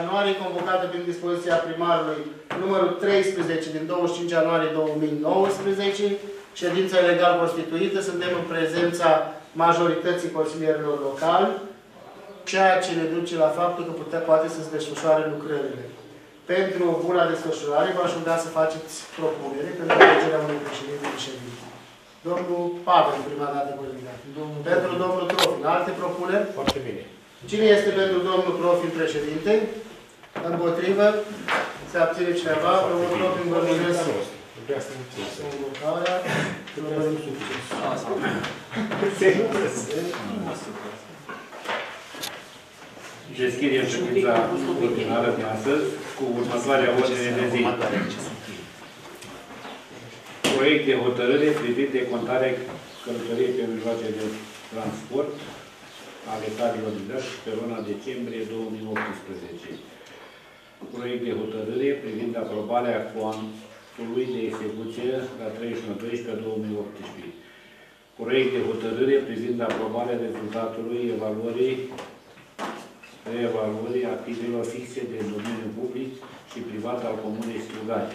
ianuarie, convocată prin dispoziția primarului numărul 13 din 25 ianuarie 2019. Ședința legal constituită, suntem în prezența majorității consilierilor locali, ceea ce ne duce la faptul că putea, poate să se desfășoare lucrările. Pentru buna desfășurare, v-aș ruga să faceți propunere pentru alegerea unui președinte de ședință. Domnul Pavel, prima dată coordinar. Pentru domnul Trofin. Alte propuneri? Foarte bine. Cine este pentru domnul Trofin președinte? Împotrivă? Se abține cineva? Domnul Trofin vă mulțumesc. Trebuia să înțeleg. Convocarea. Vă dorim succes. Deschidem ședința ordinară de astăzi cu următoarea ordine de zi. Proiect de hotărâre privind decontarea călătoriei pe mijloace de transport ale carilor de daș pe luna decembrie 2018. Proiect de hotărâre privind aprobarea coantului de execuție la 31.12.2018. Proiect de hotărâre privind aprobarea rezultatului evaluării reevaluării activelor fixe de domeniu public și privat al Comunei Strugari.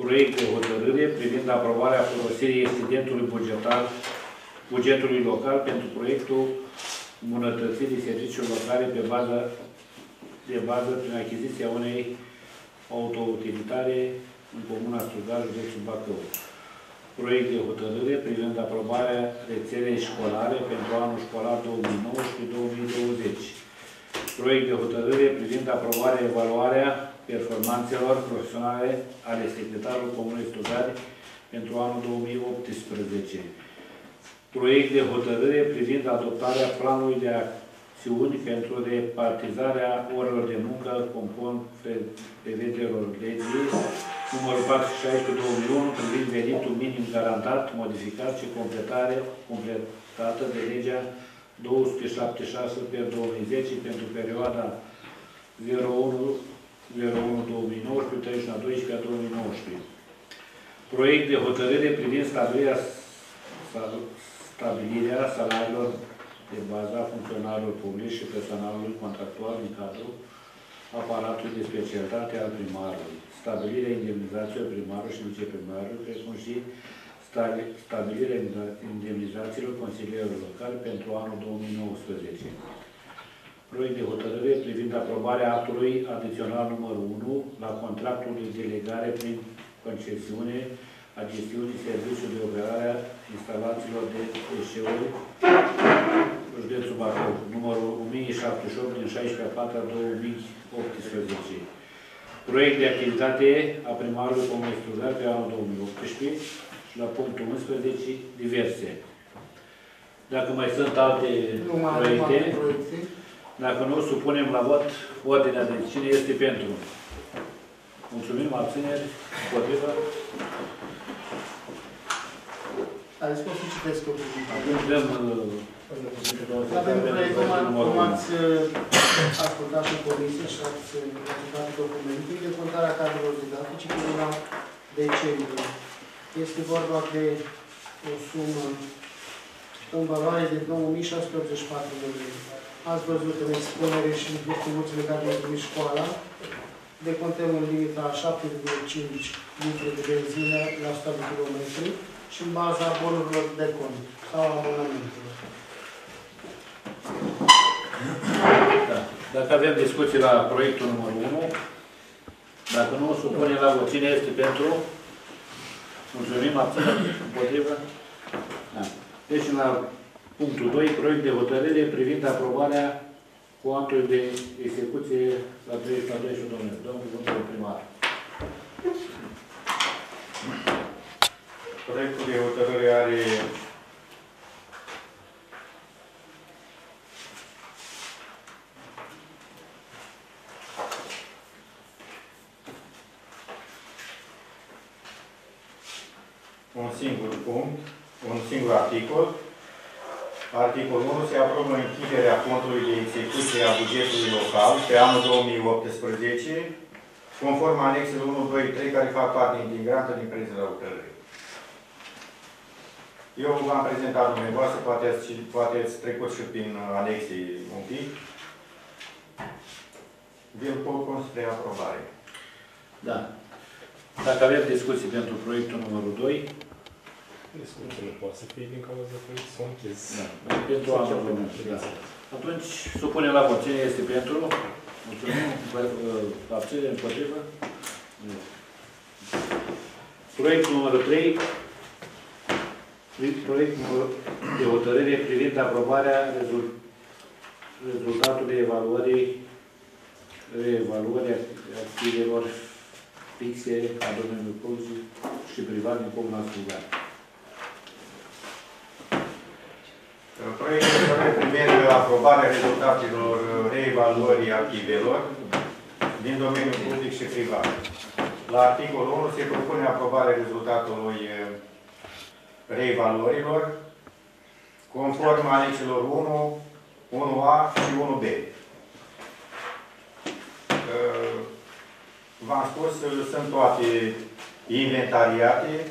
Proiect de hotărâre privind aprobarea folosirii excedentului bugetar bugetului local pentru proiectul îmbunătățirii serviciilor locale pe bază de bază prin achiziția unei autoutilitare în Comuna Strugar, județul Bacău. Proiect de hotărâre privind aprobarea rețelei școlare pentru anul școlar 2019-2020 proiect de hotărâre privind aprobarea, evaluarea performanțelor profesionale ale secretarului Comunei Stugari pentru anul 2018. Proiect de hotărâre privind adoptarea planului de acțiuni pentru repartizarea orelor de muncă conform prevederilor legii numărul 416-2001 privind venitul minim garantat, modificat și completare completată de legea 276 pe 2010 pentru perioada 01 01-2019, 31 12 2019. Proiect de hotărâre privind stabilirea, stabilirea salariilor de baza funcționarilor publici și personalului contractual în cadrul aparatului de specialitate al primarului, stabilirea indemnizațiilor primarului și viceprimarului, precum și stabilirea indemnizațiilor consilierilor locali pentru anul 2019. Proiect de hotărâre privind aprobarea actului adițional numărul 1 la contractul de delegare prin concesiune a gestiunii serviciului de operare a instalațiilor de deșeuri județul Bacău, numărul 1078 din 16 4 2018. Proiect de activitate a primarului Comunei Strugar pe anul 2018 și la punctul 11, diverse. Dacă mai sunt alte Numai, proiecte, numai proiecte. dacă nu, supunem la vot ordinea de cine este pentru. Mulțumim, abțineri, împotriva. Ai spus să citesc o Dăm Avem proiect, cum am- cum ați uh, ascultat în comisie și ați uh, ajutat documentul de contarea cadrelor didactice pe luna decembrie. Este vorba de o sumă în valoare de 2684 de lei. Ați văzut în expunere și în distribuțiile care ne primit școala, decontăm în limita a 7,5 litri de benzină la 100 de kilometri și în baza bonurilor de cont sau abonamentelor. Da. Dacă avem discuții la proiectul numărul 1, dacă nu, supunem la vot. Cine este pentru? Mulțumim, abținem, împotrivă? Da. Deci, la punctul 2, proiect de hotărâre privind aprobarea coantului de execuție la 32 domnule. Domnul domnul primar. Proiectul de hotărâre are un singur punct, un singur articol. Articolul 1 se aprobă închiderea contului de execuție a bugetului local pe anul 2018, conform anexelor 1, 2, 3, care fac parte integrantă din prețul hotărârii. Eu v-am prezentat dumneavoastră, poate ați, poate ați trecut și prin anexe un pic. Vi-l propun spre aprobare. Da. Dacă avem discuții pentru proiectul numărul 2, Discuție nu poate să fie din cauza că s-au închis. da, pentru anul următor, da. Atunci, supunem la vot. Cine este pentru? Mulțumim. Vă- vă Abține, împotrivă? Nu. Proiectul numărul 3. Proiect numărul de hotărâre privind aprobarea rezult- rezultatului evaluării reevaluării activelor fixe a domeniului public și privat din Comuna Strugar. Proiectul de hotărâre privind aprobarea rezultatelor reevaluării activelor din domeniul public și privat. La articolul 1 se propune aprobarea rezultatului eh, reevaluărilor conform anexelor 1, 1A și 1B. Eh, V-am spus, sunt toate inventariate,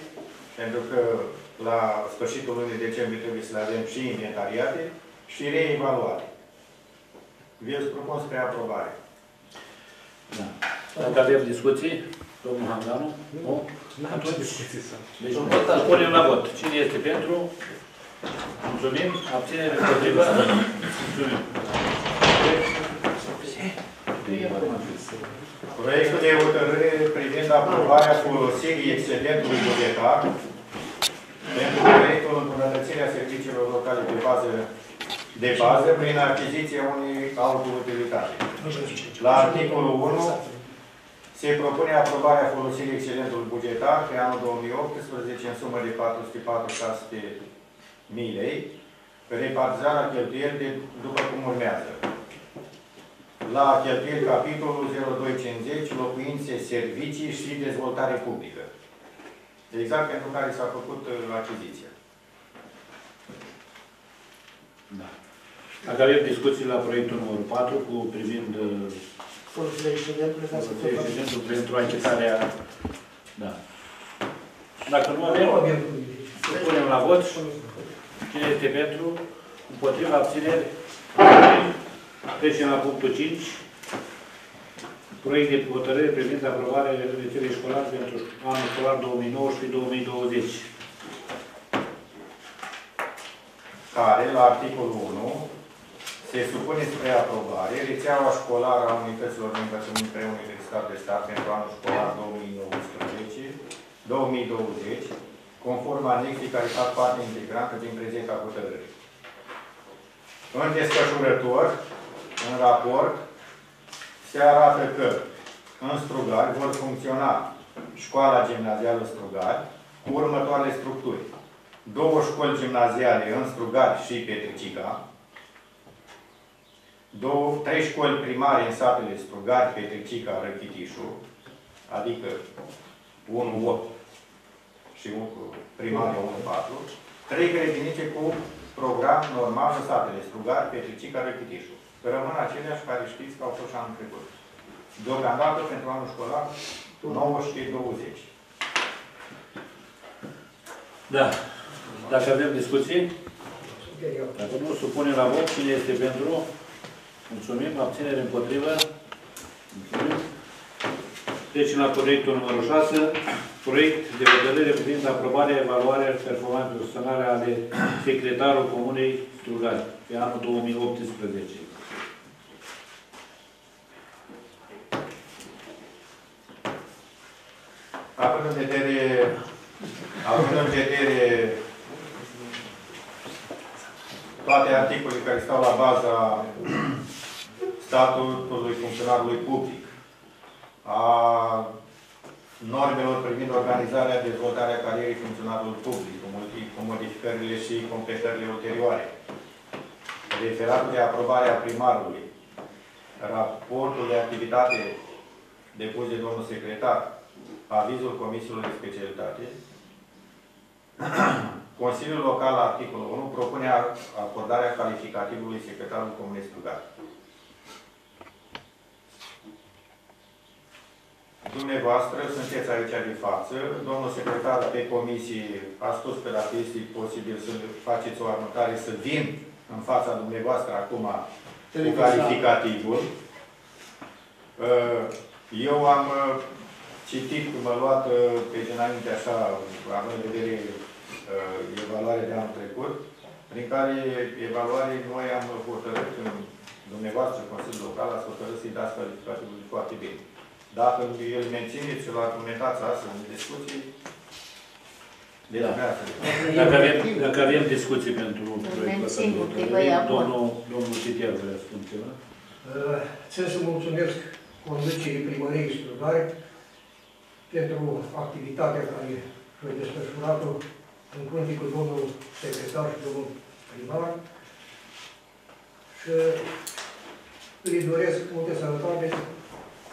pentru că la sfârșitul lunii decembrie trebuie să le avem și inventariate și reevaluate. Vi îți propun spre aprobare. Da. Dacă avem discuții, domnul Hanganu? Nu? N-am ce discuții să am. Deci îl punem la vot. Cine este pentru? Mulțumim. Abținere împotriva? Mulțumim. Proiectul de hotărâre privind aprobarea folosirii excedentului bugetar pentru proiectul îmbunătățirea serviciilor locale de bază, de bază prin achiziția unei autoutilitate. La articolul 1 se propune aprobarea folosirii excedentului bugetar pe anul 2018 în sumă de 404 mii lei, repartizarea cheltuieli de, după cum urmează. La cheltuieli capitolul 0250, locuințe, servicii și dezvoltare publică. Exact pentru care s-a făcut uh, achiziția. Da. Dacă avem discuții la proiectul numărul 4 cu privind uh, Folosirea excedentului ca să fie folosirea excedentului pentru achitarea... Da. Dacă nu avem, să punem la vot. Cine este pentru? Împotriva abțineri? Trecem la punctul 5. Proiect de hotărâre privind aprobarea rețelei școlare pentru anul școlar 2019-2020. care, la articolul 1, se supune spre aprobare rețeaua școlară a unităților de învățământ preuniversitar de stat pentru anul școlar 2019-2020, conform anexii care fac parte integrantă din prezenta hotărâre. În desfășurător, în raport, se arată că în Strugari vor funcționa școala gimnazială Strugari cu următoarele structuri două școli gimnaziale în Strugari și Petricica, două, trei școli primare în satele Strugari, Petricica, Răchitișu, adică 1-8 și un primare 1-4, trei grădinițe cu program normal în satele Strugari, Petricica, Răchitișu. Rămân aceleași care știți că au fost și anul trecut. Deocamdată pentru anul școlar 19-20. Da. Dacă avem discuții, dacă nu, supunem la vot. Cine este pentru? Mulțumim. Abținere împotrivă? Mulțumim. Trecem la proiectul numărul 6. Proiect de hotărâre privind aprobarea, evaluarea performanței personale ale secretarul Comunei Strugari pe anul 2018. Având în vedere, având în vedere toate articolele care stau la baza statutului funcționarului public, a normelor privind organizarea, dezvoltarea carierei funcționarului public, cu modi- cu modificările și completările ulterioare, referatul de aprobare a primarului, raportul de activitate depus de domnul secretar, avizul comisiilor de specialitate, Consiliul Local, la articolul 1, propune a- acordarea calificativului secretarului Comunei Strugar. Dumneavoastră sunteți aici de față, domnul secretar pe comisie a spus că dacă este posibil să faceți o anotare, să vin în fața dumneavoastră acum cu calificativul. Uh, Eu am uh, citit, m-a luat uh, pe dinainte așa, având în vedere uh, evaluarea de anul trecut, prin care evaluare noi am hotărât în dumneavoastră, Consiliul Local, ați hotărât să-i dați calificativul foarte bine. Dacă îl mențineți și îl argumentați astăzi în discuții, de Da. dumneavoastră. Dacă avem, dacă avem discuții pentru proiectul ăsta de Mențin, hotărâre, că băia bun. domnul, domnul Titier vrea să spun ceva? Uh, Țin să mulțumesc conducerii primăriei Strugari pentru activitatea care și-a desfășurat-o în frunte cu domnul secretar și domnul primar și îi doresc multe sănătate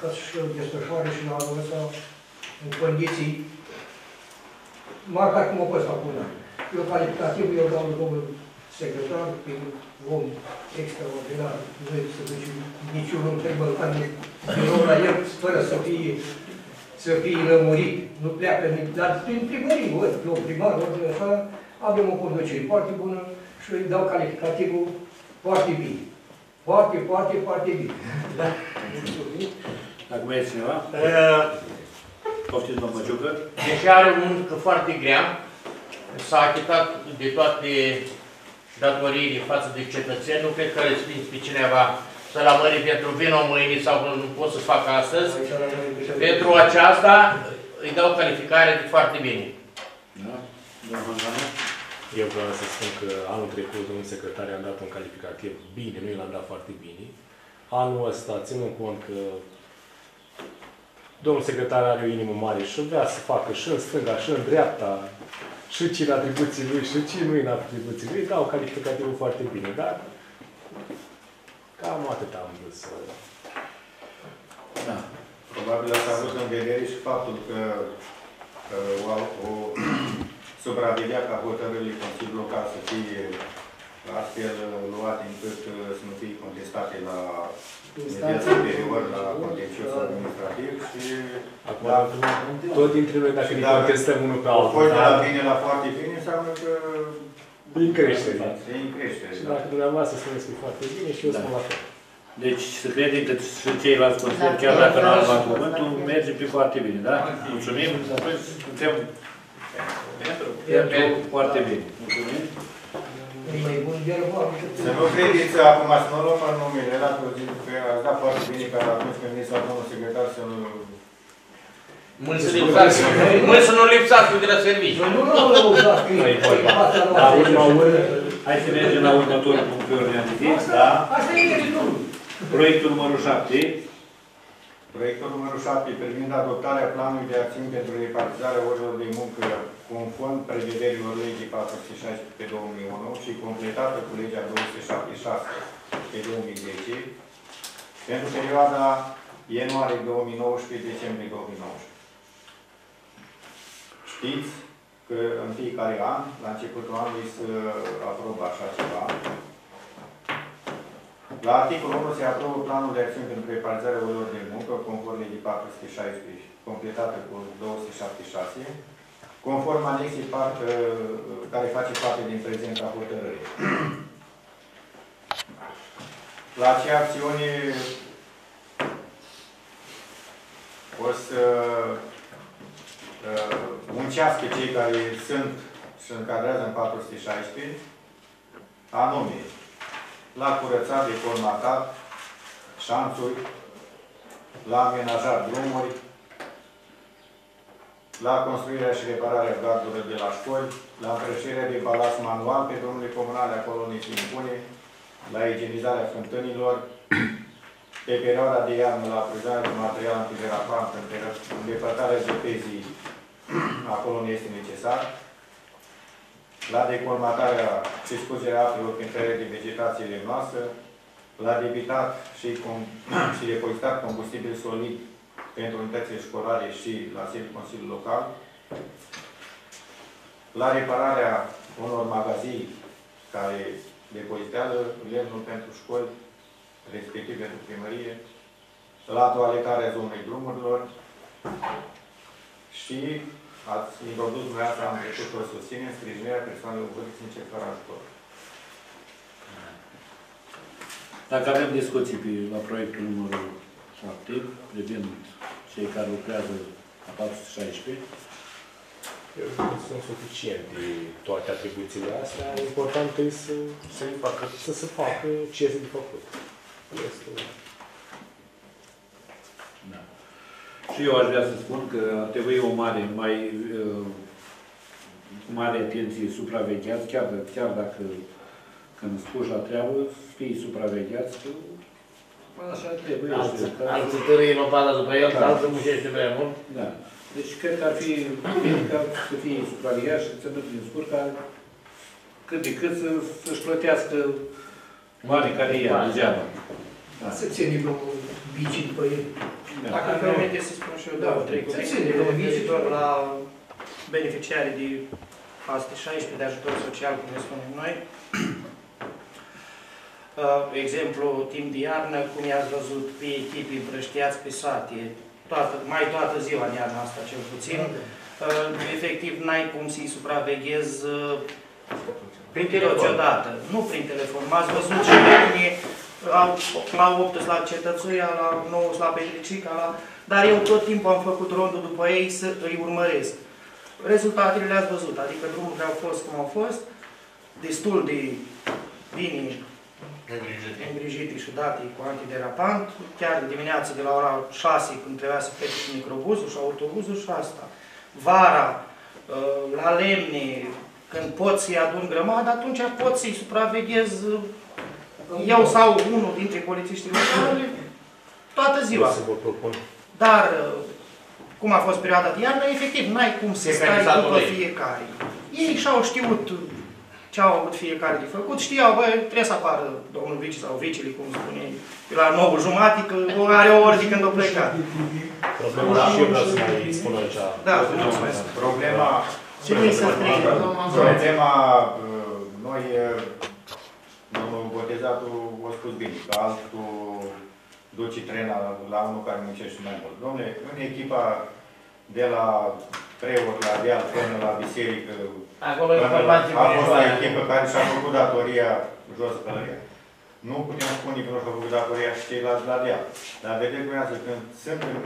ca să desfășoare și la anul ăsta în condiții măcar cum a fost acum. Eu calificativ eu dau lui domnul secretar, e un om extraordinar, nu e să zici niciunul întreg bălcan birou la el fără să fie să fie lămurit, nu pleacă nici, dar prin primărie, văd, eu primar, ori așa, avem o conducere foarte bună și îi dau calificativul foarte bine. Foarte, foarte, foarte bine. Da? Mulțumim. Dacă mai e cineva, Uh, poftiți domnul Ciucă. Deși are o muncă foarte grea, s-a achitat de toate datoriile față de cetățeni, nu cred că respins pe cineva să la mări pentru vino mâine sau nu pot să facă astăzi. Aici la noi în Bășăveni. Pentru aceasta îi dau calificare de foarte bine. Da? Domnul Hanzanu? Eu vreau să spun că anul trecut domnul secretar i-am dat un calificativ bine, nu i l-am dat foarte bine. Anul ăsta, ținând cont că domnul secretar are o inimă mare și vrea să facă și în stânga, și în dreapta, și ce în atribuții lui, și ce nu în atribuții lui, dau calificativul foarte bine, dar cam atât am vrut să... Da. Probabil ați avut în vedere și faptul că uh, o, o supraveghea ca hotărârile Consiliului Local să fie astfel uh, luate încât uh, să nu fie contestate la nivel superior, la contencios administrativ și Acum, Da. tot dintre noi, dacă Și ne dacă contestăm unul pe au fost de la altul, bine la foarte bine, înseamnă că din creștere. e în creștere. Și da. dacă dumneavoastră spuneți că e foarte bine, și eu Da. spun la fel. Deci să credem că și ceilalți consilieri, Da, chiar dacă nu da, au da, luat da, cuvântul, da. merge pe foarte bine, da? Mulțumim, atunci suntem Pentru pentru foarte bine. Mulțumim. E mai bun de răbă, Să nu credeți acum, să nu luăm în numele la că zic că ați dat foarte bine ca atunci când mi s-a domnul secretar să nu... Mâini să lipsească, mâini să nu lipsească de la serviciu. Nu, nu, nu, nu, da, că Păi, e păi, fața La noastră. urma urmei, hai să mergem la următorul punct pe ordinea de zi. Da? Asta e meritul. Proiectul numărul 7. Proiectul numărul 7 privind adoptarea planului de acțiuni pentru repartizarea orelor de muncă conform prevederilor legii 416 pe 2001 și completată cu legea 276 pe 2010 pentru perioada ianuarie 2019-decembrie 2019. Știți că în fiecare an, la începutul anului, să aprobă așa ceva. La articolul 1 se aprobă planul de acțiuni pentru repartizarea orilor de muncă, conform legii 416, completată cu 276, conform anexii part, care face parte din prezenta hotărâre. La ce acțiuni o să uh, muncească cei care sunt și încadrează în 416, anume la curățat de colmatat, șanțuri, la amenajat drumuri, la construirea și repararea gardurilor de la școli, la împrășirea de balast manual pe drumurile comunale, acolo ni se impune, la igienizarea fântânilor, pe perioada de iarnă la aprezarea de material antiderapant, îndepărtarea zăpezii, acolo nu este necesar, la decolmatarea și scuzerea apelor prin tăiere de vegetație noastră, la debitat și, com, și depozitat combustibil solid pentru unitățile școlare și la sediul Consiliului Local, la repararea unor magazii care depozitează lemnul pentru școli, respectiv pentru primărie, la toaletarea zonei drumurilor, Și ați introdus dumneavoastră am trecut o susține sprijinirea persoanelor vârstnice fără ajutor. Dacă avem discuții pe, la proiectul numărul 7, privind cei care lucrează la 416, Eu cred că sunt suficiente toate atribuțiile astea. Important e să, Să facă. să se facă ce este de făcut. Restul... Da. Și eu aș vrea să spun că ar trebui o mare, mai uh, mare atenție supravegheați, chiar, chiar dacă când spuși la treabă, să fii supravegheați, că așa trebuie. Alții Că- alții târâi lopata după el, Da. alții mușește prea mult. Da. Deci cred că ar fi bine ca să fie supravegheat și să prin scur ca cât de cât să, să-și plătească banii care ia degeaba. Da. Să ține domnul Bici după el. Da. Dacă îmi permite să spun și eu două, trei Da, cuvinte ține, domnul Vice. referitor la beneficiarii de paste 16 de ajutor social, cum le spunem noi. Uh, exemplu, timp de iarnă, cum i-ați văzut pe echipe împrăștiați pe sate, toată, mai toată ziua în iarna asta cel puțin. Uh, efectiv, n-ai cum să-i supraveghezi uh, Prin telefon. deodată. Nu prin telefon. M-ați văzut și pe mine au, la 8 la cetățuia, la 9 la Petricica, la... dar eu tot timpul am făcut rondul după ei să îi urmăresc. Rezultatele le-ați văzut, adică drumurile au fost cum au fost, destul de bine Neglijate. îngrijite și date cu antiderapant, chiar de dimineață de la ora 6 când trebuia să plece și microbuzul și autobuzul și asta. Vara, uh, la lemne, când pot să-i adun grămadă, atunci pot să-i supraveghez uh, eu sau unul dintre polițiștii locali toată ziua. Să vă propun. Dar, uh, cum a fost perioada de iarnă, efectiv, n-ai cum să Fiecare stai satul după ei. fiecare. Ei și-au știut ce au avut fiecare de făcut, știau, bă, trebuie să apară domnul Vici sau vicile, cum spune, pe la 9 jumate, că are o ori de când o plecat. Problema și eu vreau să mai spun aici. Da, mulțumesc. Problema... Cine să scrie? Problema, uh, noi, uh, domnul botezatul a spus bine, că altul duce trena la unul care muncește mai mult. Domnule, în echipa de la preot la deal până la biserică, Acolo până la- informații a fost la mai echipă care și-a făcut datoria jos călăria. Nu putem spune că nu și-a făcut datoria și ceilalți la deal. Dar vedeți dumneavoastră, când sunt în...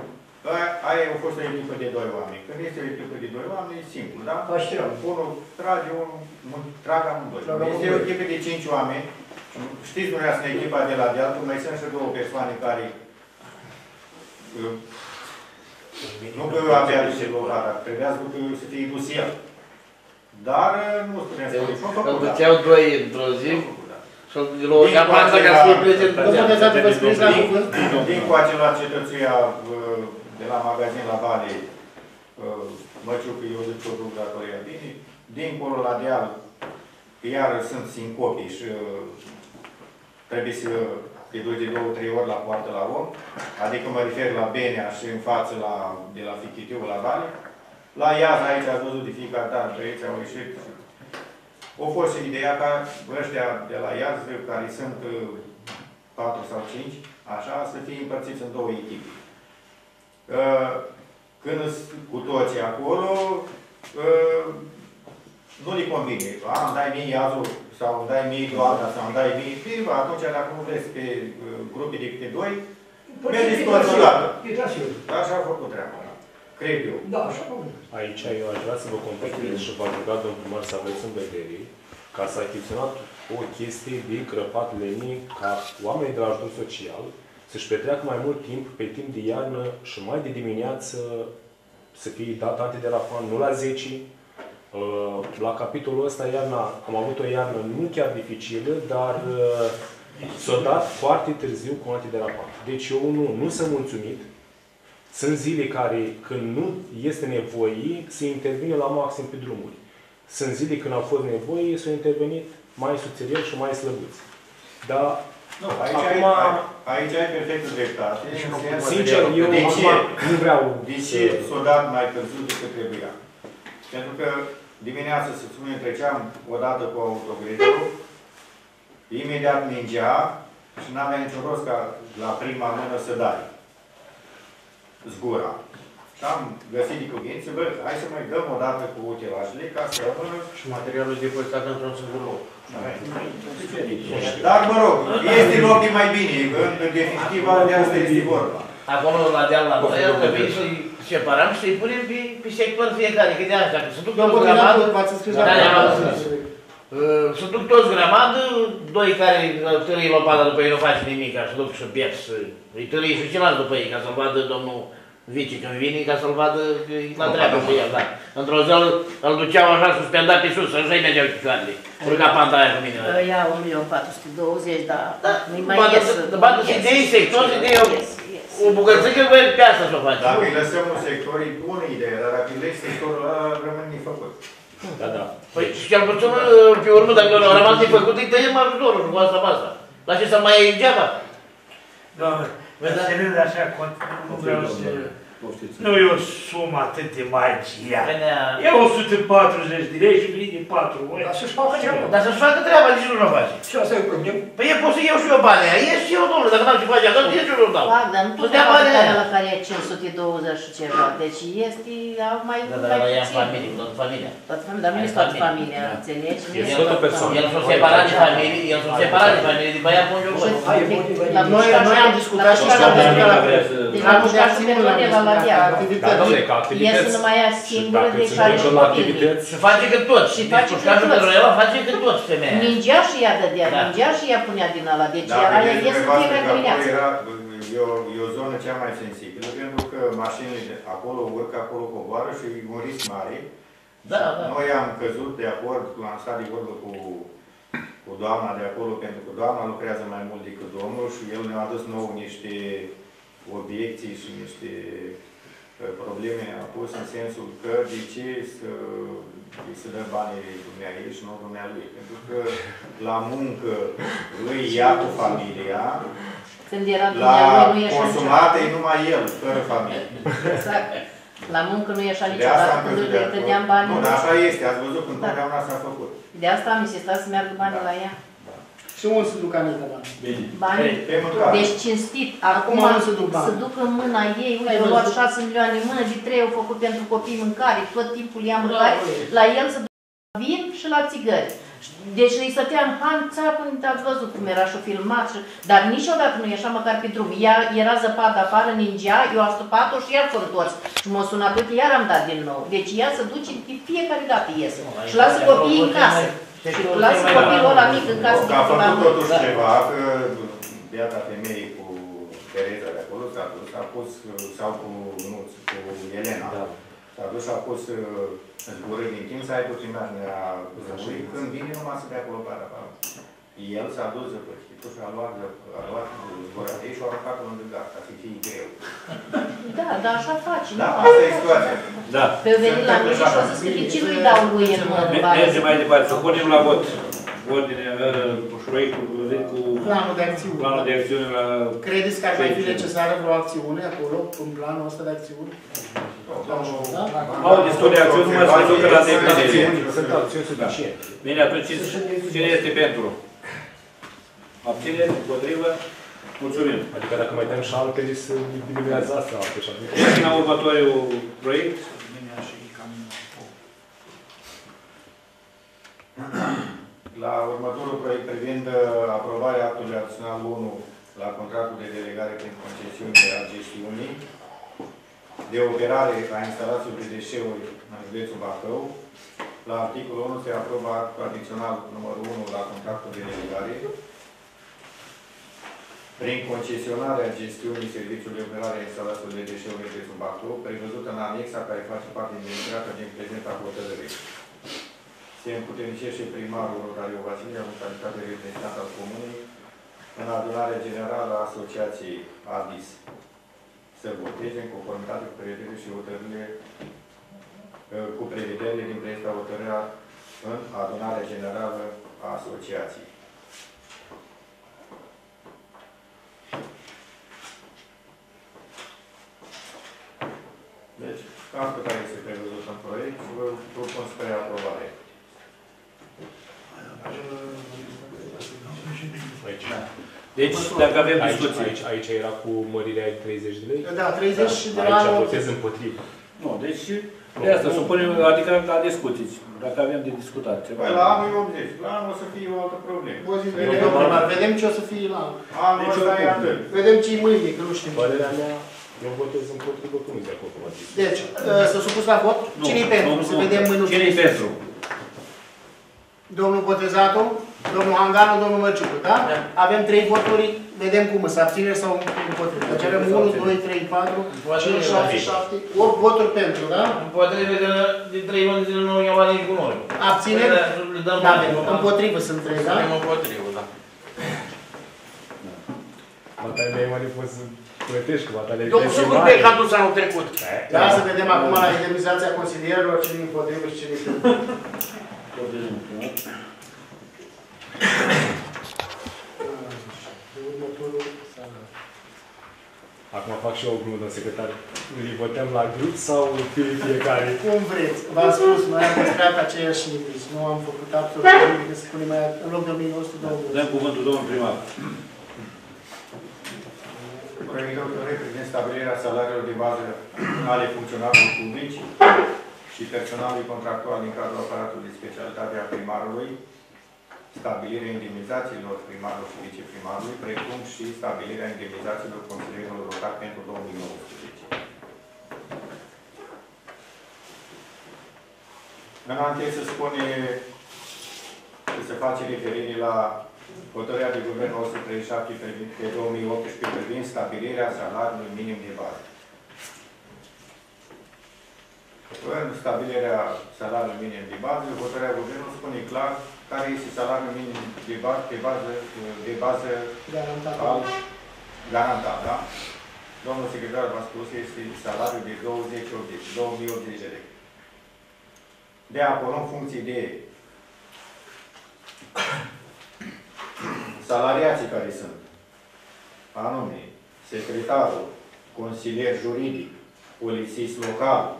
Aia, aia a fost o echipă de doi oameni. Când este o echipă de doi oameni, e simplu, da? Faci treabă. Unul trage, unul mu- trag amândoi. Trag Este o amândoi. echipă de cinci oameni. Știți dumneavoastră, în echipa de la deal, cum mai sunt și două persoane care uh, nu că eu abia de locarea, trebuia să să fie dus el. Dar uh, nu spunem să și-o Îl făcut, da. duceau doi într-o zi și-l Din lua fața ca să fie coace prezent. la- Domnul Botezatul, vă scrieți la cuvânt? Din coace la cetățuia uh, de la magazin la Vale, uh, Măciucă, eu zic tot lucru datoria bine. Dincolo la deal, iar sunt sincopii și uh, trebuie să te duci de două, trei ori la poartă la om. Adică mă refer la Benea și în față la, de la Fichitiu la Vale. La Iaz aici ați văzut de fiecare dată, băieți au ieșit. A fost și ideea ca ăștia de la Iaz, care sunt uh, patru sau cinci, așa, să fie împărțiți în două echipe. Uh, Când sunt cu toții acolo, uh, nu li convine. A, îmi dai mie Iazul, sau îmi dai mie doamna, sau îmi dai mie firma, atunci dacă nu vreți pe uh, grupe de câte doi, mergeți toți odată. E trasiul. Așa a făcut treaba, cred eu. Da, așa am Aici eu aș vrea să vă completez și v-aș ruga, domnul primar, să aveți în vedere ca să achiziționat o chestie de crăpat lenii ca oamenii de la ajutor social să-și petreacă mai mult timp pe timp de iarnă și mai de dimineață să fie dat antiderapant, nu la 10. Uh, La capitolul ăsta, iarna, am avut o iarnă nu chiar dificilă, dar uh, s-a dat foarte târziu cu antiderapant. Deci eu nu, nu sunt mulțumit. Sunt zile care, când nu este nevoie, se intervine la maxim pe drumuri. Sunt zile când au fost nevoie, s-au intervenit mai subțirieri și mai slăbuți. Dar, Nu, aici, Acum- ai, aici ai perfectă dreptate. în sensul sincer, eu de ce? acum nu vreau De să... ce s-a dat mai târziu decât trebuia? Pentru că dimineața, să spunem, treceam odată cu autogridul, imediat mingea și n-avea niciun rost ca la prima mână să dai zgura. Și am găsit cuvință, bă, hai să mai dăm o dată cu utilajele ca să... Și materialul e depozitat într-un singur loc. Dar mă rog, este loc de mai bine, în, în definitiv de asta este vorba. Acolo la deal la noi, ar trebui să-i separăm și să-i punem pe, pe sector fiecare, că de asta, dacă se duc Domnul toți grămadă, coordonator, v-ați înscris la Da, da, program. am înscris. uh, se duc toți grămadă, doi care târâi lopata după ei nu face nimic, ca să duc să piec, să îi târâi și celălalt după ei, ca să-l vadă domnul Vici când vine, ca să-l vadă că e la treabă cu el, da. Într-o zi îl, îl duceau așa suspendat pe sus, să-și mergeau picioarele. Urca panta aia cu mine. Ia 1.420, dar Da, nu-i mai bată- ies. bată și de ei sector și de eu. Ies, ies. O bucățică voi pe asta să o faci. Dacă îi lăsăm un sector, e bună idee, dar dacă îi lăsi sectorul ăla, rămâne nefăcut. Da, da. Păi și cel puțin pe urmă, dacă au rămas de făcut, îi tăiem ajutorul cu asta, cu asta. La ce să mai iei degeaba? Doamne, ținând așa cont, nu vreau să... Poftiți. Nu e o sumă atât de mare ce ia. Venea- E 140 de lei și vine 4 ori. Dar să-și facă treaba. Dar să-și facă treaba, nici nu o face. Și asta e o problemă. Păi e pot să iau și eu banii, aia, ies și eu, domnule, dacă n-am ce face, atunci ies și eu nu dau. Fac, dar nu Să tot dea banii facultatea aia. la care e 520 și ceva. Deci este au mai Da, mai dar la ea în puțin. familie, toată familia. Toată familia, dar nu Aia este toată familie. familia, Da. înțelegi? Nu E este toată toată persoană. El familia. s-a separat de familie, el s-a separat de familie, de băiat pun eu Și bă. Hai, bun, la Noi, mușca noi și- am discutat și la la mușca- la Deci la la mușca și Sigur, pe la la la discutat, diavol. Da, activități. domnule, ca Ies activități. numai ea Și singură, dacă deci se are și întâmplă la copilul. activități, Și face cât toți. Și Deci face pușcașul cât pentru toți. el face cât toți femeia. Mingea și ea dădea, Da. mingea și ea punea din ăla. Deci Dacă ea are vedeți ies în dumneavoastră fiecare că acolo dimineață. era, e o, e o zonă cea mai sensibilă, pentru că mașinile de acolo urcă, acolo coboară și e un risc mare. Da, da. Noi am căzut de acord, am stat de vorbă cu, cu doamna de acolo, pentru că doamna lucrează mai mult decât domnul și el ne-a adus nouă niște obiecții și niște uh, probleme a pus în sensul că de ce să îi se dă banii dumneavoastră și nu dumnealui. Pentru că la muncă îi ia cu familia, Când era la dumneavoastră, nu ieșea consumat e niciodată. numai el, fără familie. Exact. La muncă nu ieșea De asta niciodată am când căzut îi de dădeam acord. banii. Nu, dar așa este, ați văzut când Da. totdeauna s-a făcut. De asta am insistat să meargă banii Da. la ea. Și unde se duc anii de bani? Banii Pe mâncare. Deci cinstit, Acum acum nu se duc bani. să ducă în mâna ei, uite, Ai au luat văzut? 6 milioane în mână, de 3 au făcut pentru copii mâncare, tot timpul ia mâncare, la el să ducă la vin și la țigări. Deci îi stătea în han, țapă, ați văzut cum era și filmat, și... dar niciodată nu ieșea măcar pe drum. Ea era zăpadă afară, ningea, eu am stupat-o și iar s-a întors. Și m-a sunat, uite, iar am dat din nou. Deci ea se duce de fiecare dată iese. Și lasă copiii în casă. Și lasă copilul ăla mic în casă. Că a de la făcut mână. totuși ceva, că biata femeie cu Tereza de acolo s-a dus, a pus, sau cu, nu, cu Elena, Da. s-a dus și a pus uh, zborâri din timp să aibă primarnia zămului, când vine numai să dea acolo para afară. El s-a dus zăpăcitul și a luat, a luat zborării și a aruncat-o lângă gard, ca să fie greu. Da, dar așa face. Da, nu? asta e situația. Da. Pe venit la mine și o să scrie ce nu-i dau lui în mână. Me- banii? Mergem mai departe. Să punem la vot. Ordine, uh, proiectul venit cu Planul de acțiune. planul de acțiune la... Credeți că ar mai fi necesară vreo acțiune acolo, în planul ăsta de acțiune? Da? Au destul de acțiuni, numai să ducă la deplinire. Sunt acțiuni suficiente. Bine, atunci cine este pentru? Abțineri, împotrivă? Mulțumim. Adică dacă mai dăm și altele, să diminuează asta. alte și atunci. Trecem la următorul proiect. La următorul proiect privind uh, aprobarea actului adițional 1 la contractul de delegare prin concesiune a gestiunii de operare a instalațiilor de deșeuri în județul Bacău, la articolul 1 se aprobă actul adițional numărul 1 la contractul de delegare prin concesionarea gestiunii serviciului de operare a instalațiilor de deșeuri în județul Bacău, prevăzută în anexa care face parte din întreaga din prezenta hotărâre se împuternicește primarul Rotariu Vasile, în calitate de reprezentant al comunei, în adunarea generală a Asociației ADIS să voteze în conformitate cu prevederile și hotărârile eh, cu prevederile din prezenta hotărârea în adunarea generală a asociației. Deci, asta care este prevăzut în proiect și vă propun spre aprobare. Aici. Deci, dacă avem Aici, discuții. aici, aici era cu mărirea de 30 de lei? Da, 30 și de la Aici anul votez împotriva. Nu, deci de asta să punem, adică la discuții, dacă avem de discutat ceva. Păi la anul e 80, la anul o să fie o altă problemă. O zi, Păi, vedem, nu, primar, vedem ce o să fie la anul. Anul Deci, ăsta e oricum. atât. Vedem ce e mâine, că nu știm. Părerea mea, eu votez împotrivă, că nu-i de acord cu Matisse. Deci, uh, să supus la vot, Nu, cine-i nu, pentru? nu, Să nu. vedem mâine. Cine-i pentru? Domnul Botezatu, domnul Hanganu, domnul Mărciucu, da? Da. Avem trei voturi, vedem cum, să abține sau împotrivă. Deci avem 1, 2, 3, 4, 5, 6, 7, 8 voturi pentru, da? Împotriva de, de trei luni zile nu i-au luat nici cu noi. Abțineri? Le dăm Da, avem. Împotrivă sunt trei, da? Suntem împotrivă, da. Batalia de mai poți să plătești cu batalia de Domnul Sugur pe că a dus anul trecut. Da, să vedem acum la indemnizația consilierilor, cine e împotrivă și cine e pentru. De următorul salariu. Acum fac și eu o glumă, domnul secretar. Îi votăm la grup sau fie fiecare? Cum vreți, v-am spus, noi am păstrat aceeași nici, nu am făcut absolut nimic, să spunem mai în loc de 1920. Dăm cuvântul domnul primar. Proiectul hotărâre privind stabilirea salariilor de bază ale funcționarilor publici și personalului contractual din cadrul aparatului de specialitate a primarului, stabilirea indemnizațiilor primarului și viceprimarului, precum și stabilirea indemnizațiilor consilierilor locali pentru 2019. În anchetă se spune că se face referire la hotărârea de guvern 137 privind- pe 2018 privind stabilirea salariului minim de bază. În stabilirea salariului minim de bază, hotărârea guvernului spune clar care este salariul minim de bază, de bază, de bază Garantat. al garantat, da? Domnul secretar v-a spus, este salariul de 2080, 2080 de lei. De acolo, în funcție de salariații care sunt, anume, secretarul, consilier juridic, polițist local,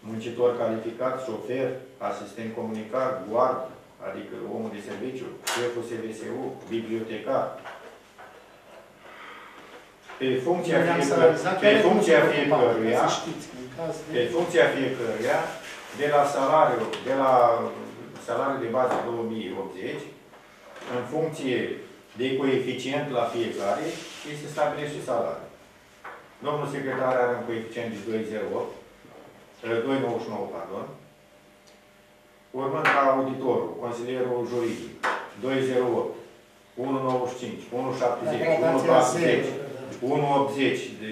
muncitor calificat, șofer, asistent comunicar, guard, adică omul de serviciu, șeful SVSU, bibliotecar. Pe funcția Noi am fiecăruia, salarizat, pe care funcția nu se preocupă, fiecăruia, Să știți, că în caz pe de... funcția fiecăruia, de la salariu, de la salariul de bază 2080, în funcție de coeficient la fiecare, și se stabilește salariul. Domnul secretar are un coeficient de 208, eh, 299, pardon. Urmând ca auditorul, consilierul juridic, 208, 195, 170, Gradația 140, zero. 1,80. De,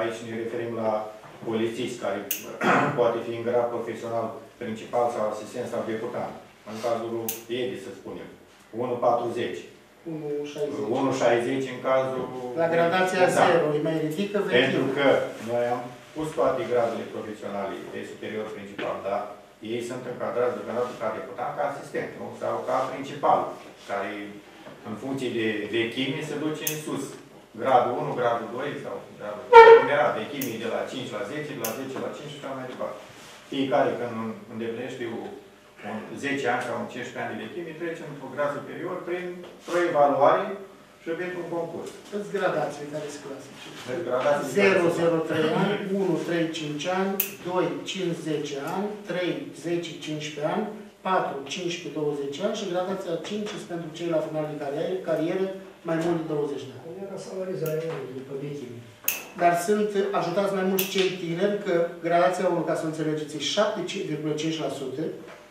aici ne referim la polițist care poate fi în grad profesional principal sau asistent sau deputat. În cazul lui Edi, să spunem. 1,40. 1,60. 1,60 în cazul... La gradația Da. 0, îi mai ridică Pentru vechiul. că noi am pus toate gradurile profesionale de superior principal, dar ei sunt încadrați deocamdată ca deputat, ca asistent, nu? Sau ca principal, care în funcție de vechime se duce în sus. Gradul 1, gradul 2 sau gradul cum era, vechimii de la 5 la 10, de la 10 la 5 și așa mai departe. Fiecare când îndeplinește o, un 10 ani sau un 15 ani de vechime, trece într-un grad superior prin o evaluare și pentru un concurs. Câți gradații care se clasice? Deci gradații 0, 0, 3 ani, 1, 3, 5 ani, 2, 5, 10 ani, 3, 10, 15 ani, 4, 15, 20 ani și gradația 5 este pentru cei la final de carieră, carieră mai mult de 20 de ani. Era salarizarea după vechime. Dar sunt ajutați mai mulți cei tineri, că gradația 1, ca să înțelegeți, e 7,5%.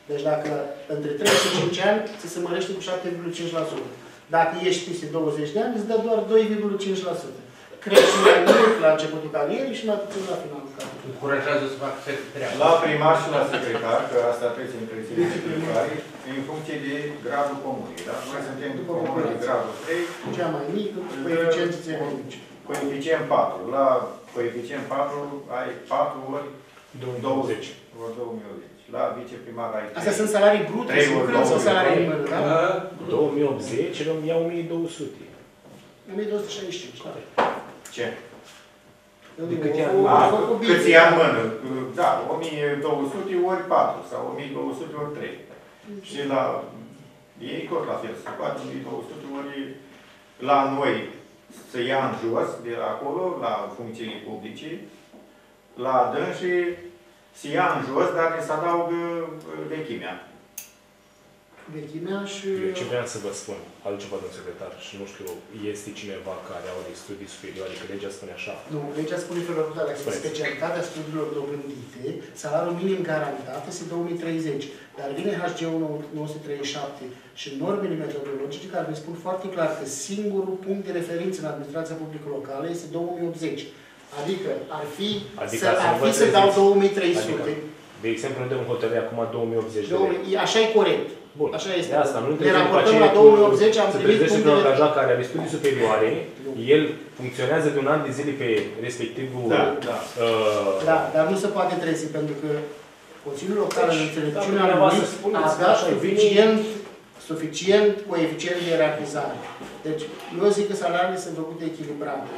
Deci dacă între 3 și 5 ani, ți se mărește cu 7,5%. Dacă ești peste 20 de ani, îți dă doar 2,5%. Crește mai mult la începutul carierei și mai puțin la finalul carierei. Încurajează să facă secretariat. La primar și la secretar, că asta trebuie să impresioneze fiecare, în funcție de gradul comunei, da? Noi suntem După comună de populație. gradul 3, Cea mai mică, coeficienții cei mai mici. coeficient 4. La coeficient 4 ai 4 ori 20. ori 2080. La viceprimar ai 3. Astea sunt salarii brute, Trei sunt ori crând sau 2000, salarii în trei. mână, da? 2080, îmi iau 1200. 1265, da. Ce? De câte ani? O- o- A, o- o- cât ia în mână? Da, 1200 ori 4 sau 1200 ori 3. Și la Ei tot la fel, se poate 1200 ori la noi să ia în jos, de la acolo, la funcțiile publice, la dânsii se ia în jos, dar ne se adaugă uh, vechimea. Vechimea și... Eu ce vreau să vă spun, altceva, domnul secretar, și nu știu, este cineva care are studii superioare, că legea spune așa. Nu, legea spune felul următor, dacă Spuneți. specialitatea studiilor dobândite, salariul minim garantat este 2030, dar vine HG-ul 937 și normele metodologice care ne spun foarte clar că singurul punct de referință în administrația publică locală este 2080. Adică ar fi, Adică să, să ar nu fi vă să dau treziți. 2300. Adică, de exemplu, ne dăm hotărâre acum 2080 de lei. 2000, așa e corect. Bun. Așa este. De asta nu Ne întâlnim raportăm la 2080, am se primit trezește punctele... un angajat care are studii superioare, Nu. el funcționează de un an de zile pe respectivul... Da, da. Uh, Da, dar nu se poate trezi, pentru că Consiliul Local în Deci, înțelepciunea dacă lui dumneavoastră spuneți a că dat așa e bine- suficient, suficient coeficient de ierarhizare. Deci, eu zic că salariile sunt făcute echilibrate.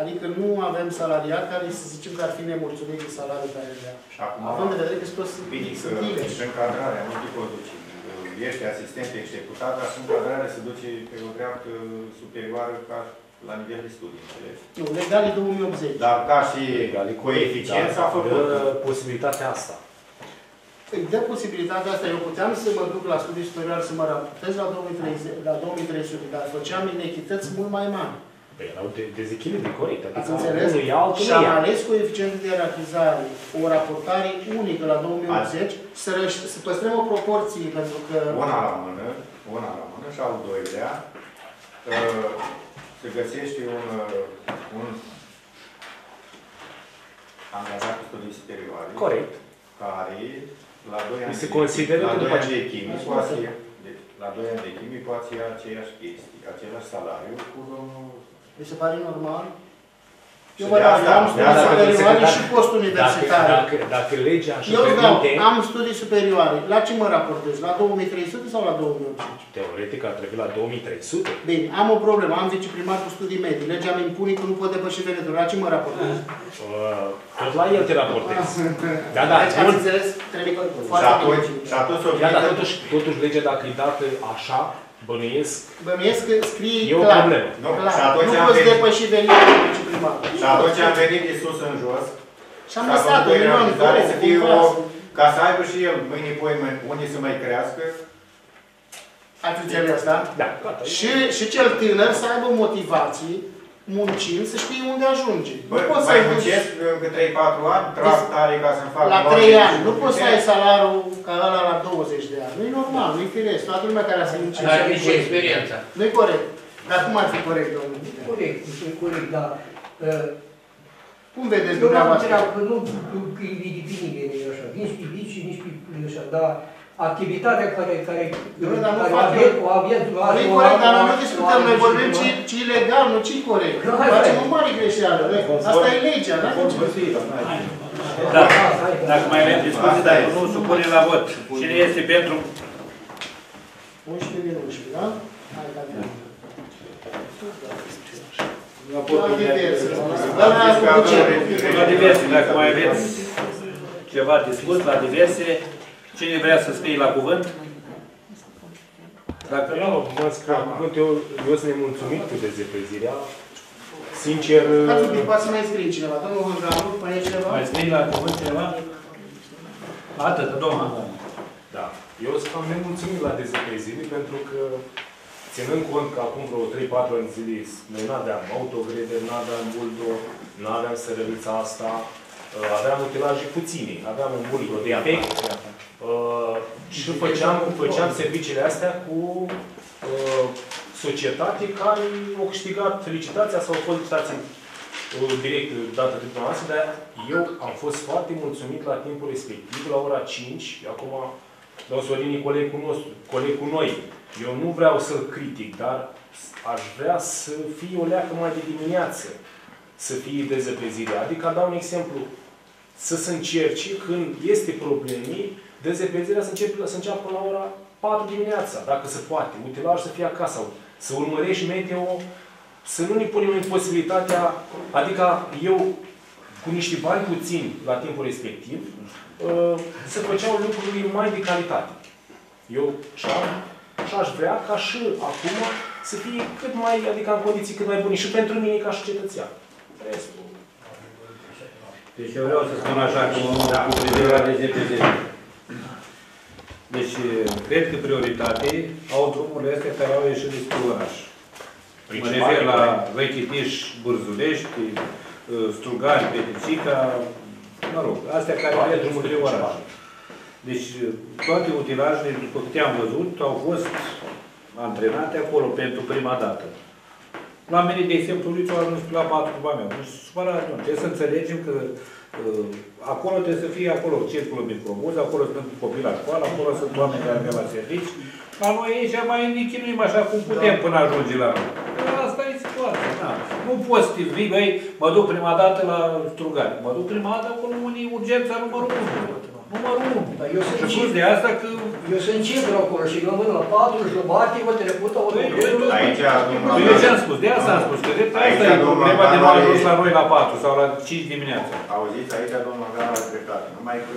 Adică nu avem salariat care să zicem că ar fi nemulțumit de salariul care le au. Și acum, Având în vedere că sunt toți bine că sunt tineri. și încadrarea nu te poți duce. Ești asistent executat, dar și încadrarea se duce pe o dreaptă superioară ca la nivel de studii, înțelegi? Nu, legal e 2080. Dar ca și egal, coeficient s-a făcut. dă posibilitatea asta. Îi dă posibilitatea asta. Eu puteam să mă duc la studii superioare să mă raportez la 2300, la 2300 dar făceam inechități mult mai mari. Păi erau de dezechilibre, corect. Ați Adică înțeles? unul ia, altul Și nu am ia. ales coeficientul de ierarhizare, o raportare unică la 2080, să, răș- să păstrăm o proporție, pentru că Una la mână, una la mână și al doilea, uh, se găsește un, uh, un angajat cu studii superioare, Corect. care la 2 ani, se consideră la că 2 după ani ce- de chimie poate să ia, deci, la 2 ani de chimie poate să ia aceeași chestie, același salariu cu domnul mi se pare normal. Eu Și vă de dau, asta- eu am de studii asta, domnule superioare secretar, și post Dacă, universitare. dacă, dacă legea își Eu îți dau, permite, am studii superioare. La ce mă raportez? La 2300 sau la 2080? teoretic ar trebui la 2300. Bine, am o problemă. Am viceprimar cu studii medii. Legea mi impune că nu pot depăși venitul. La ce mă raportez? Uh, tot la el te raportezi. Da, da, Deci, bun. ați înțeles? Trebuie Și foarte atunci, bine. și atunci o Ia, dar vină- totuși, totuși legea dacă e dată așa, bănuiesc, Bănuiesc că scrie e o clar. problemă. Nu, clar. și atunci nu am poți venit- depăși venitul de viceprimar. Și atunci am venit de sus în jos, Și am s-a lăsat făcut o o milion, realizare două, să fie cumva, o, să- ca să aibă și el mâine, poi, unde să mai crească, Ați înțeles, da? Da, gata. Și, și cel tânăr să aibă motivații, muncind, să știe unde ajunge. Bă, nu poți să mai ai muncesc încă 3-4 ani, trag tare ca să-mi fac la bani 3 și ani. Nu poți să ai putere. salariul ca ăla la 20 de ani. Nu-i normal, nu-i firesc. Toată lumea care a să munce. Dar nici experiența. Nu-i corect. Dar cum ar fi corect, domnule? Corect, sunt corect, dar uh, Cum vedeți eu n-am dumneavoastră? treabă, că nu nu că invidii pe nimeni așa, nici pe vici și nici pe așa, dar activitatea care, care, Dom'le, dar nu care fac avea, eu. o avea, o Nu-i o- corect, dar noi o- nu o- discutăm, o- noi o- vorbim o- ce ce e legal, nu ce e corect. Da, hai, Facem hai. o mare greșeală. noi. Asta e legea, nu avem ce Da, dacă mai avem discuții, dacă nu, supune la vot. Cine este pentru? 11 din 11, da? Hai, ca bine. Raportul La de diverse. Da, La știți că cu ce? acolo- La diverse, dacă mai aveți ceva de spus, la diverse, cine vrea să scrie la cuvânt? Dacă Eu nu, mă scrie la cuvânt, eu, eu sunt nemulțumit cu dezepezirea. Sincer, Stați un pic, poate să mai scrie cineva. Domnul Hânganu, mai e cineva? mai scrie la cuvânt cineva? Atât, domnul. da, eu sunt cam nemulțumit la dezepezire pentru că ținând cont că acum vreo 3-4 ani zile noi nu aveam autogrede, nu aveam buldo, nu aveam sărăvița asta, uh, aveam utilaje puține, aveam un buldo de efect, Uh, și făceam, făceam serviciile astea cu uh, societate care au câștigat licitația sau au fost licitații uh, direct dată de dumneavoastră, dar eu am fost foarte mulțumit la timpul respectiv, la ora 5, acum domnul Sorin e colegul nostru, colegul noi. Eu nu vreau să-l critic, dar aș vrea să fie o leacă mai de dimineață, să fie dezăpezire. Adică, dau un exemplu, să se încerce când este probleme, dezăpezirea să, începe, să înceapă la ora 4 dimineața, dacă se poate. Utilaj să fie acasă. Să urmărești meteo, să nu ne punem în posibilitatea, adică eu cu niște bani puțini la timpul respectiv, uh, să făceau lucruri mai de calitate. Eu și-am așa aș vrea ca și acum să fie cât mai, adică în condiții cât mai bune și pentru mine ca și cetățean. Restul. Deci eu vreau să spun așa cu, cu privire la DZPZ. Deci, cred că prioritate au drumurile astea care au ieșit despre oraș. Mă refer la Vechitiș, Bârzulești, Strugari, Petricica, mă rog, astea care au drumul de oraș. Deci, toate utilajele, după câte am văzut, au fost antrenate acolo pentru prima dată. La mine, de exemplu, uite, au ajuns la 4 cu mea. Nu se supăra, nu. Trebuie să înțelegem că uh, acolo trebuie să fie acolo circulă microbuz, acolo sunt copii la școală, acolo sunt oameni care merg la servici. La noi aici mai ne chinuim așa cum putem până ajunge la noi. Asta e situația, da. Nu poți să te vii, băi, mă duc prima dată la Strugari. Mă duc prima dată acolo unde e urgența numărul 1. Numărul 1. Dar eu sunt Și plus de asta că Eu sunt cifră acolo și rămân la 4 jumate, mă trecut Păi, autobuzul. Aici, domnul Păi eu ce am spus? De asta am spus, că de asta Aici, e domnul problema de nu Andrei- ajuns la noi la 4 sau la 5 dimineața. Auziți, aici domnul Angara are dreptate. Numai că...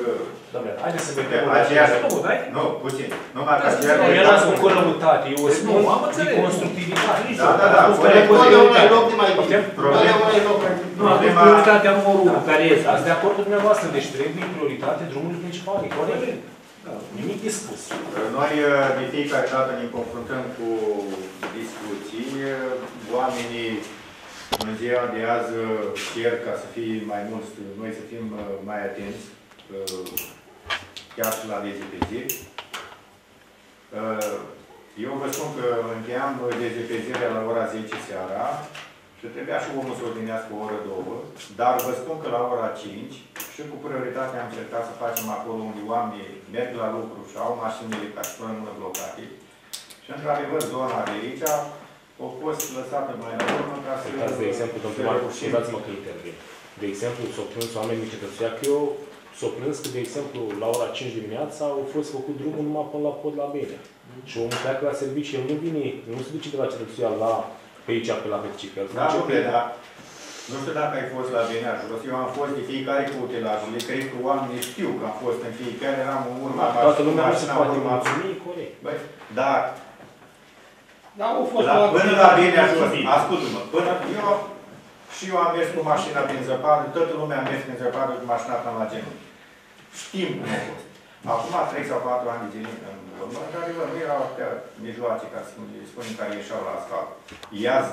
Doamne, haideți să Uite, vedem. aceeași... Nu, dai? Nu, puțin. Numai că Nu, aceeași... eu n-am spus cu răutate, eu spun Nu, am înțeles. de constructivitate. Da, da, da. Am spus că Corect. ne Totdeauna e loc de mai bine. Problema- Totdeauna e loc mai bine. Nu, am spus prioritatea numărul 1 care este. Ați de acord cu dumneavoastră, deci trebuie prioritate drumul principal, e corect. Nimic de spus. Noi de fiecare dată ne confruntăm cu discuții. Oamenii în ziua de azi cer ca să fie mai mulți, noi să fim mai atenți, chiar și la zi pe zi. Eu vă spun că încheiam DZPZ-ele la ora 10 seara și trebuia și omul să ordinească o oră, două, dar vă spun că la ora 5 și cu prioritate am încercat să facem acolo unde oamenii merg la lucru și au mașinile ca și până mână blocate. Și într-adevăr, zona de aici a fost lăsată mai la urmă ca să... Uitați, de exemplu, domnul primar, să și dați-mă că intervin. De exemplu, s-au plâns oamenii din cetăția că eu s-au plâns că, de exemplu, la ora 5 dimineața au fost făcut drumul numai până la pod la Benea. Și omul pleacă la serviciu, el nu vine, nu se duce de la cetăția la pe aici, pe la Mexică. El se Da, duce nu, pe... da. Nu știu dacă ai fost la Benea jos, eu am fost de fiecare cu utilajele, cred că oamenii știu că am fost în fiecare, eram în urma Toată lumea nu se mașina, poate urma- mulțumi, corect. Băi, dar Da, au fost La, la- până la Benea jos, ascultă-mă, până eu, și eu am mers cu mașina prin zăpadă, toată lumea a mers prin zăpadă cu mașina până la genunchi. Știm cum a fost. Acum trei sau patru ani de zile în urmă, într-adevăr, nu erau atâtea mijloace, ca să spunem, care ieșeau la asfalt. Iaz,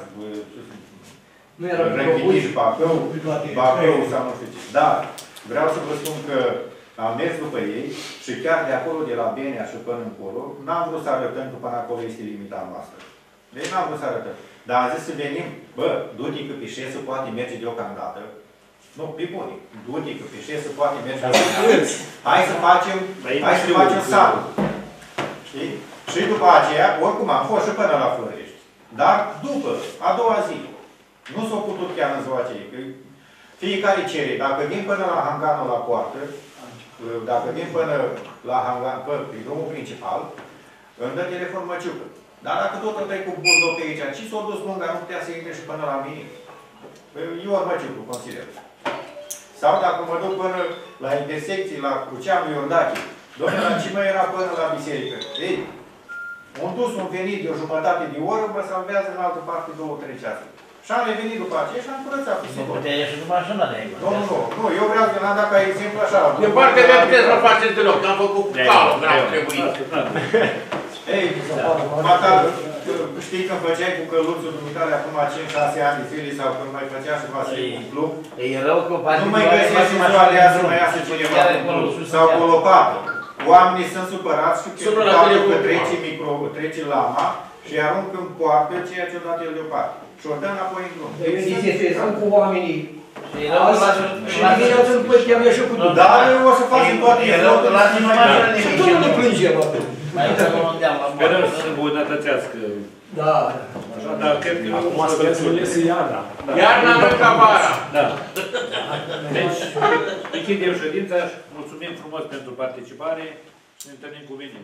Nu era răchitici, Bacău, toate. Bacău sau nu știu ce. Dar vreau să vă spun că am mers după ei și chiar de acolo, de la Benea și până încolo, n-am vrut să arătăm că până acolo este limita noastră. Deci n-am vrut să arătăm. Dar am zis să venim, bă, du-te că pișesul poate merge deocamdată. Nu, pe bune. Du-te că pișesul poate merge deocamdată. Hai să facem, hai să facem salul. Știi? Și după aceea, oricum am fost și până la Florești. Dar după, a doua zi, nu s-a putut chiar în ziua aceea. că Fiecare cere, dacă vin până la hanganul la poartă, dacă vin până la hangan, pe, pe drumul principal, îmi dă telefon măciucă. Dar dacă tot îl trec cu buldog pe aici, ci s-a dus lunga, nu putea să intre și până la mine. Păi, Eu ori măciucă, consider. Sau dacă mă duc până la intersecții, la Cruceanu Iordache, domnule, la ce mai era până la biserică? Ei, un dus, un venit de o jumătate de oră, mă salvează în altă parte două, trei ceasuri. Și am revenit după aceea și am curățat. Nu putea ieși cu mașina de aici. Nu, nu, nu, nu, eu vreau să n-am dat ca exemplu așa. De partea mea puteți să faceți deloc, că am făcut cu calul, n-am trebuit. Ei, măcar, știi când făceai cu căluțul dumitale acum 5-6 ani de zile sau când mai făcea și va un club, E rău că poate... nu mai găsești în ziua de azi să mai iasă cineva cu un club sau cu o lopată. Oamenii sunt supărați și Sună la că telefon. că trece, micro, trece lama și aruncă în poartă ceea ce o dat el deoparte. Și o dă înapoi în drum. Eu discutam cu oamenii E rău că azi și dimineața îmi plătea mea și cu tu. Dar noi o să facem toate E rău că lasă numai mașina de Și tu nu ne mici. plângem atât. Mai dăm un deam la Sperăm moară. să se îmbunătățească. Da. Așa, dar cred că... Acum sperăm să nu iese iarna. Iarna nu ca vara. Da. Deci, închidem ședința și mulțumim frumos pentru participare și ne întâlnim cu bine.